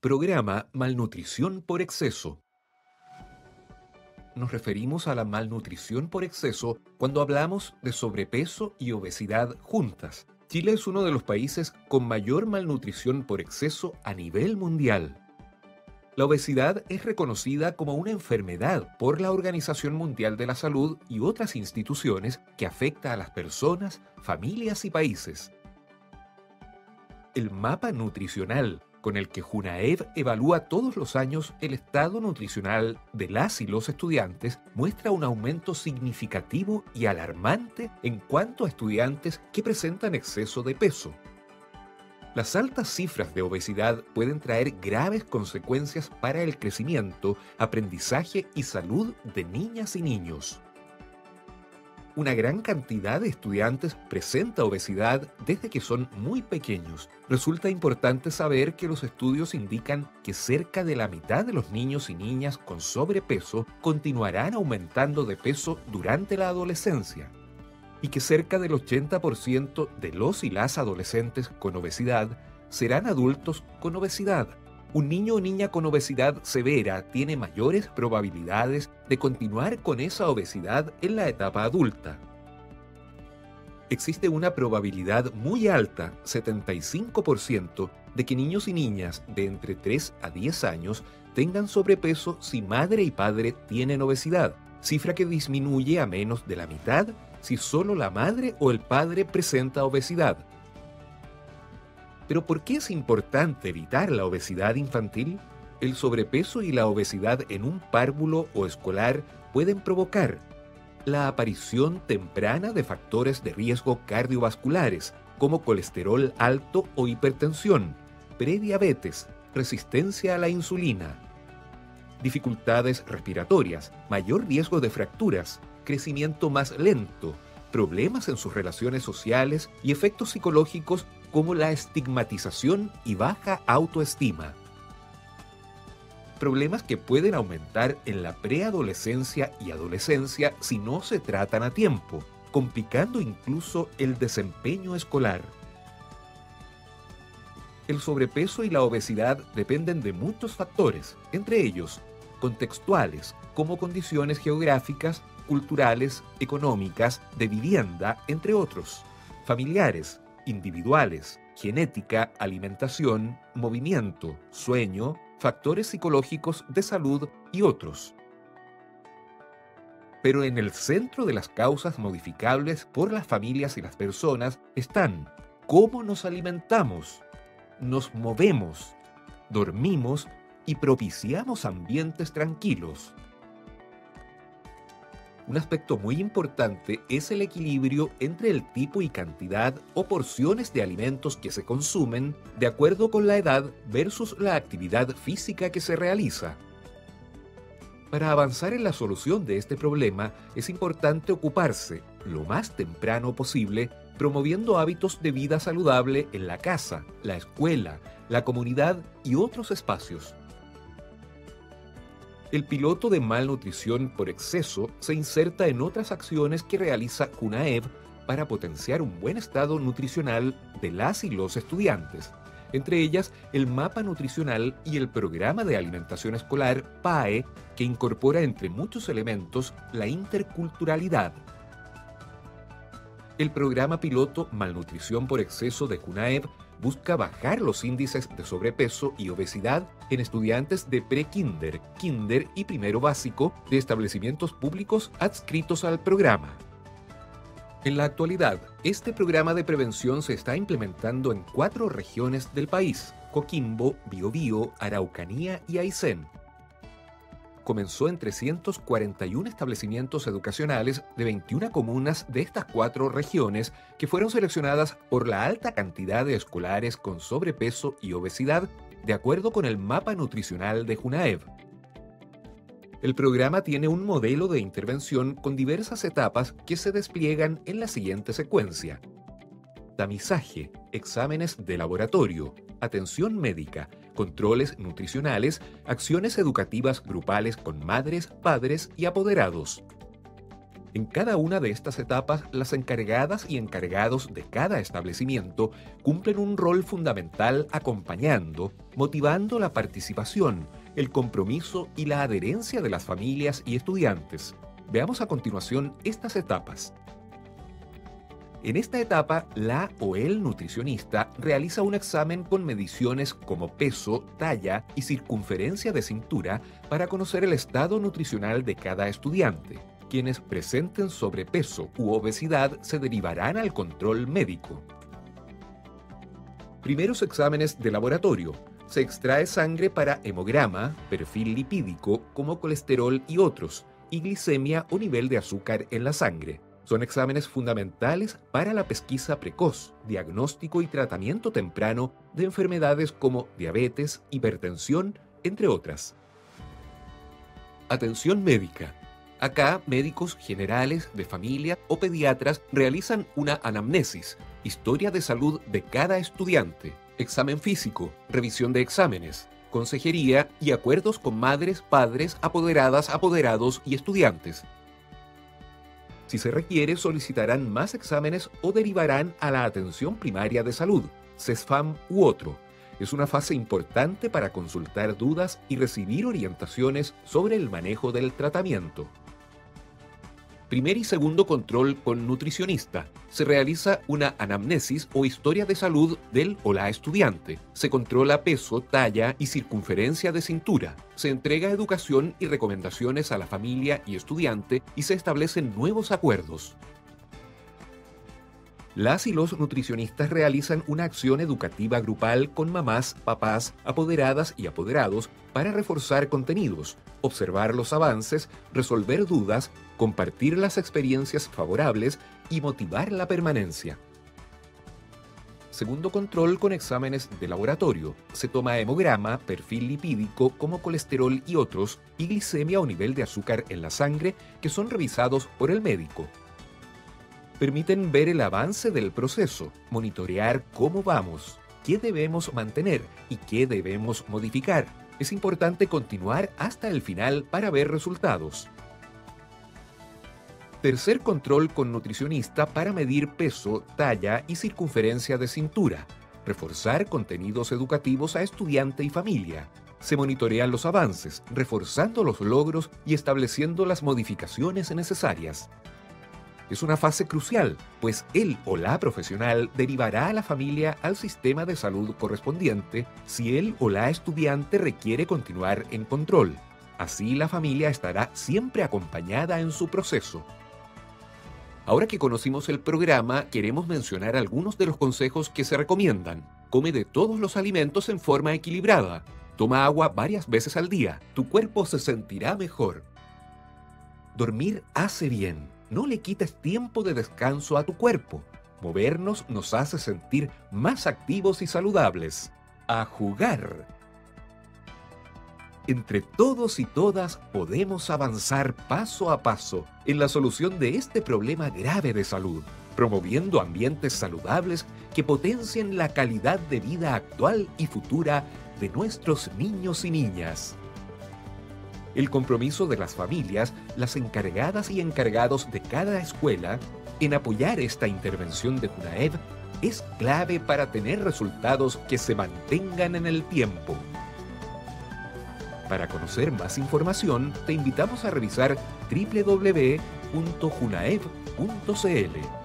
Programa Malnutrición por Exceso. Nos referimos a la malnutrición por exceso cuando hablamos de sobrepeso y obesidad juntas. Chile es uno de los países con mayor malnutrición por exceso a nivel mundial. La obesidad es reconocida como una enfermedad por la Organización Mundial de la Salud y otras instituciones que afecta a las personas, familias y países. El mapa nutricional con el que Junaev evalúa todos los años el estado nutricional de las y los estudiantes, muestra un aumento significativo y alarmante en cuanto a estudiantes que presentan exceso de peso. Las altas cifras de obesidad pueden traer graves consecuencias para el crecimiento, aprendizaje y salud de niñas y niños una gran cantidad de estudiantes presenta obesidad desde que son muy pequeños. Resulta importante saber que los estudios indican que cerca de la mitad de los niños y niñas con sobrepeso continuarán aumentando de peso durante la adolescencia y que cerca del 80% de los y las adolescentes con obesidad serán adultos con obesidad un niño o niña con obesidad severa tiene mayores probabilidades de continuar con esa obesidad en la etapa adulta. Existe una probabilidad muy alta, 75%, de que niños y niñas de entre 3 a 10 años tengan sobrepeso si madre y padre tienen obesidad, cifra que disminuye a menos de la mitad si solo la madre o el padre presenta obesidad. Pero ¿por qué es importante evitar la obesidad infantil? El sobrepeso y la obesidad en un párvulo o escolar pueden provocar la aparición temprana de factores de riesgo cardiovasculares, como colesterol alto o hipertensión, prediabetes, resistencia a la insulina, dificultades respiratorias, mayor riesgo de fracturas, crecimiento más lento, problemas en sus relaciones sociales y efectos psicológicos como la estigmatización y baja autoestima. Problemas que pueden aumentar en la preadolescencia y adolescencia si no se tratan a tiempo, complicando incluso el desempeño escolar. El sobrepeso y la obesidad dependen de muchos factores, entre ellos contextuales, como condiciones geográficas, culturales, económicas, de vivienda, entre otros, familiares, individuales, genética, alimentación, movimiento, sueño, factores psicológicos de salud y otros. Pero en el centro de las causas modificables por las familias y las personas están cómo nos alimentamos, nos movemos, dormimos y propiciamos ambientes tranquilos. Un aspecto muy importante es el equilibrio entre el tipo y cantidad o porciones de alimentos que se consumen de acuerdo con la edad versus la actividad física que se realiza. Para avanzar en la solución de este problema es importante ocuparse lo más temprano posible promoviendo hábitos de vida saludable en la casa, la escuela, la comunidad y otros espacios. El piloto de malnutrición por exceso se inserta en otras acciones que realiza CUNAEV para potenciar un buen estado nutricional de las y los estudiantes, entre ellas el mapa nutricional y el programa de alimentación escolar PAE, que incorpora entre muchos elementos la interculturalidad. El programa piloto Malnutrición por exceso de CUNAEV busca bajar los índices de sobrepeso y obesidad en estudiantes de pre-kinder, kinder y primero básico de establecimientos públicos adscritos al programa. En la actualidad, este programa de prevención se está implementando en cuatro regiones del país, Coquimbo, Biobío, Araucanía y Aysén, comenzó en 341 establecimientos educacionales de 21 comunas de estas cuatro regiones que fueron seleccionadas por la alta cantidad de escolares con sobrepeso y obesidad de acuerdo con el mapa nutricional de Junaev. El programa tiene un modelo de intervención con diversas etapas que se despliegan en la siguiente secuencia. Tamizaje, exámenes de laboratorio, atención médica, controles nutricionales, acciones educativas grupales con madres, padres y apoderados. En cada una de estas etapas, las encargadas y encargados de cada establecimiento cumplen un rol fundamental acompañando, motivando la participación, el compromiso y la adherencia de las familias y estudiantes. Veamos a continuación estas etapas. En esta etapa, la o el nutricionista realiza un examen con mediciones como peso, talla y circunferencia de cintura para conocer el estado nutricional de cada estudiante. Quienes presenten sobrepeso u obesidad se derivarán al control médico. Primeros exámenes de laboratorio. Se extrae sangre para hemograma, perfil lipídico como colesterol y otros, y glicemia o nivel de azúcar en la sangre. Son exámenes fundamentales para la pesquisa precoz, diagnóstico y tratamiento temprano de enfermedades como diabetes, hipertensión, entre otras. Atención médica. Acá, médicos generales, de familia o pediatras realizan una anamnesis, historia de salud de cada estudiante, examen físico, revisión de exámenes, consejería y acuerdos con madres, padres, apoderadas, apoderados y estudiantes. Si se requiere, solicitarán más exámenes o derivarán a la atención primaria de salud, CESFAM u otro. Es una fase importante para consultar dudas y recibir orientaciones sobre el manejo del tratamiento. Primer y segundo control con nutricionista. Se realiza una anamnesis o historia de salud del o la estudiante. Se controla peso, talla y circunferencia de cintura. Se entrega educación y recomendaciones a la familia y estudiante y se establecen nuevos acuerdos. Las y los nutricionistas realizan una acción educativa grupal con mamás, papás, apoderadas y apoderados para reforzar contenidos, observar los avances, resolver dudas, compartir las experiencias favorables y motivar la permanencia. Segundo control con exámenes de laboratorio. Se toma hemograma, perfil lipídico como colesterol y otros, y glicemia o nivel de azúcar en la sangre que son revisados por el médico permiten ver el avance del proceso, monitorear cómo vamos, qué debemos mantener y qué debemos modificar. Es importante continuar hasta el final para ver resultados. Tercer control con nutricionista para medir peso, talla y circunferencia de cintura. Reforzar contenidos educativos a estudiante y familia. Se monitorean los avances, reforzando los logros y estableciendo las modificaciones necesarias es una fase crucial, pues él o la profesional derivará a la familia al sistema de salud correspondiente si él o la estudiante requiere continuar en control. Así la familia estará siempre acompañada en su proceso. Ahora que conocimos el programa, queremos mencionar algunos de los consejos que se recomiendan. Come de todos los alimentos en forma equilibrada. Toma agua varias veces al día. Tu cuerpo se sentirá mejor. Dormir hace bien no le quites tiempo de descanso a tu cuerpo. Movernos nos hace sentir más activos y saludables. A jugar. Entre todos y todas podemos avanzar paso a paso en la solución de este problema grave de salud, promoviendo ambientes saludables que potencien la calidad de vida actual y futura de nuestros niños y niñas el compromiso de las familias, las encargadas y encargados de cada escuela, en apoyar esta intervención de CUNAEV es clave para tener resultados que se mantengan en el tiempo. Para conocer más información, te invitamos a revisar www.junaev.cl.